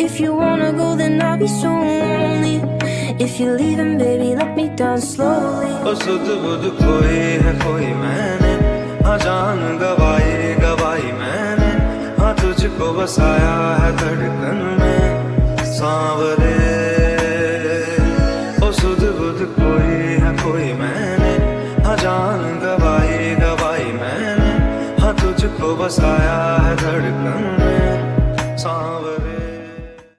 If you wanna go, then I'll be so lonely. If you're leaving, baby, let me down slowly. ओ सुध बुध खोई है खोई मैंने हाँ जान गवाई गवाई मैंने हाँ तुझको बसाया है धड़कन में सांवरे ओ सुध बुध खोई है खोई मैंने हाँ जान गवाई गवाई मैंने हाँ तुझको बसाया है धड़कन में सांवरे